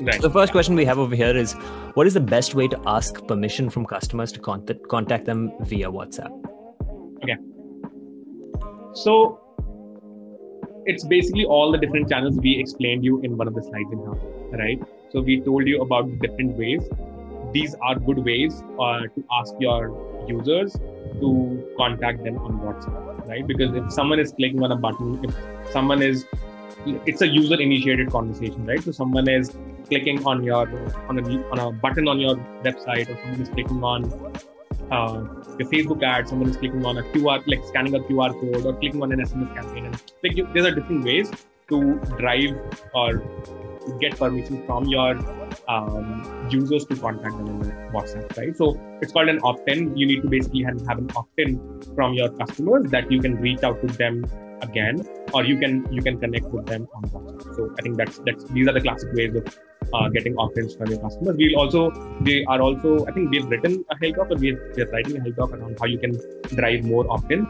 Right. The first question we have over here is what is the best way to ask permission from customers to contact contact them via WhatsApp? Okay. So it's basically all the different channels we explained you in one of the slides in here, right? So we told you about the different ways. These are good ways uh, to ask your users to contact them on WhatsApp, right? Because if someone is clicking on a button, if someone is it's a user initiated conversation right so someone is clicking on your on a on a button on your website or someone is clicking on uh, your facebook ad someone is clicking on a qr like scanning a qr code or clicking on an sms campaign and like you, there are different ways to drive or get permission from your um, users to contact them on WhatsApp, right? So it's called an opt-in. You need to basically have, have an opt-in from your customers that you can reach out to them again, or you can you can connect with them on WhatsApp. So I think that's that's these are the classic ways of uh, getting opt-ins from your customers. We'll also they are also I think we've written a help doc or we're, writing a help doc around how you can drive more opt-in